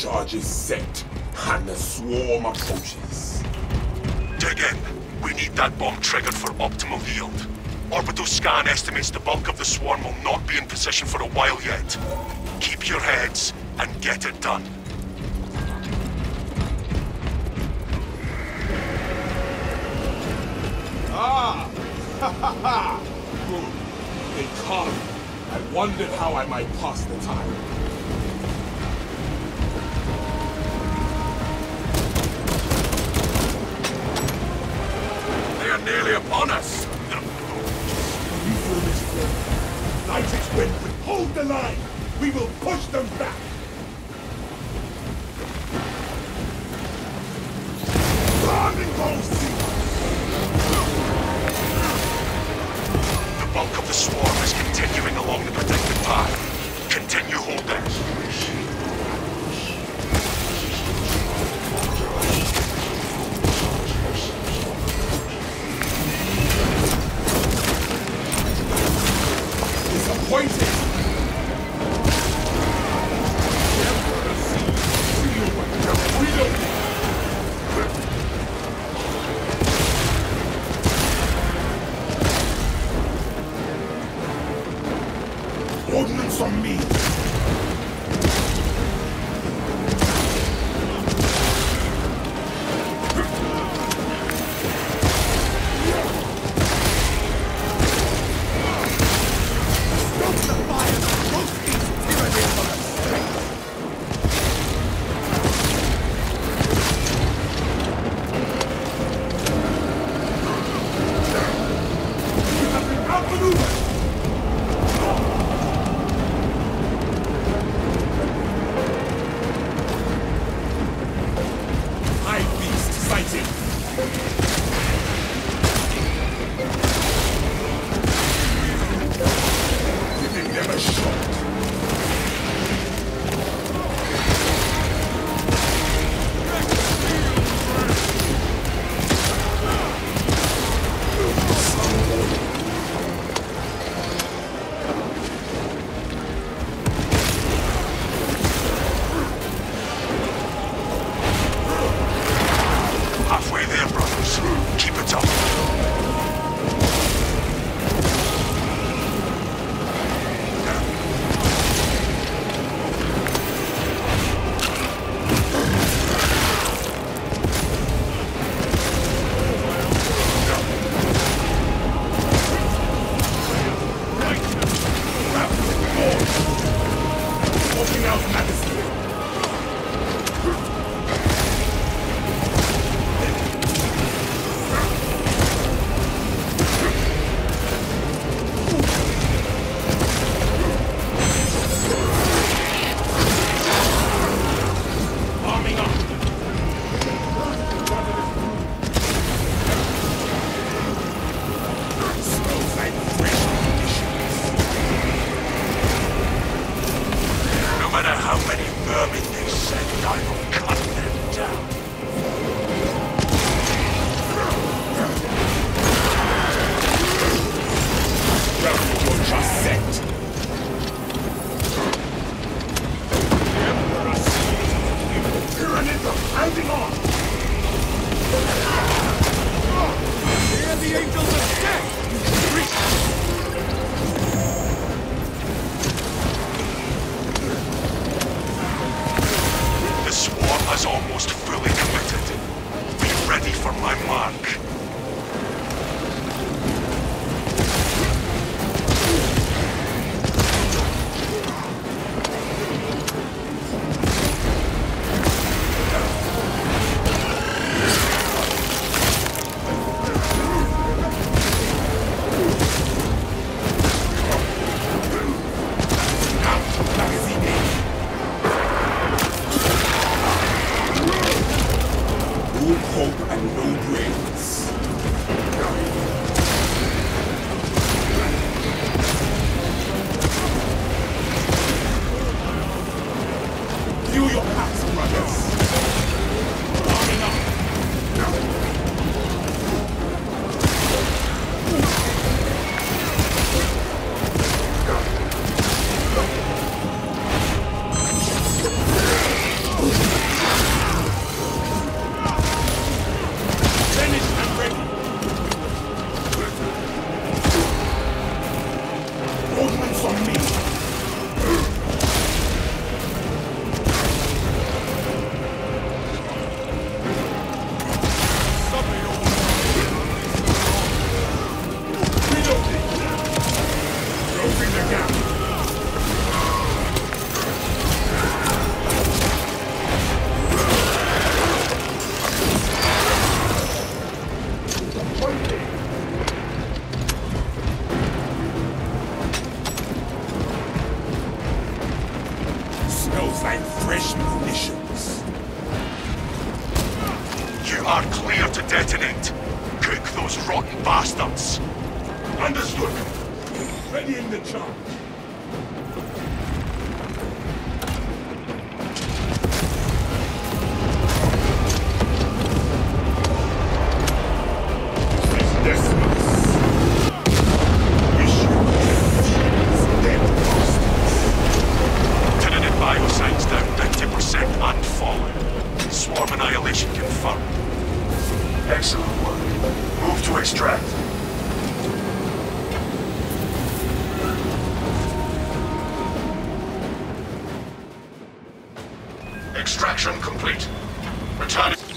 charges set, and the swarm approaches. Dig in. We need that bomb triggered for optimal yield. Orbital scan estimates the bulk of the swarm will not be in position for a while yet. Keep your heads and get it done. Ah! Ha ha ha! Good. They come. I wondered how I might pass the time. Nearly upon us. Reform is full. Light's wind will hold the line. We will push them back. Burning goes Ordnance on me. Outmaneuvered! there, brothers. Keep it up. set. hope and no brains. Your past, brothers. Fresh munitions. You are clear to detonate. Cook those rotten bastards. Understood. Readying the charge. This Move to extract. Extraction complete. Return.